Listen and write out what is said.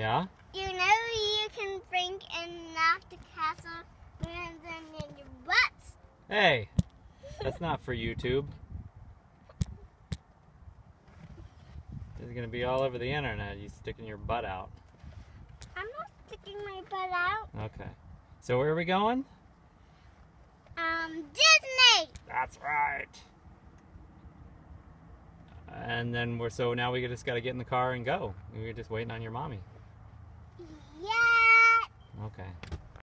Yeah? You know you can bring and knock the castle and then in your butts. Hey, that's not for YouTube. It's gonna be all over the internet. You sticking your butt out. I'm not sticking my butt out. Okay. So where are we going? Um, Disney. That's right. And then we're so now we just got to get in the car and go. We're just waiting on your mommy. Yeah. Okay.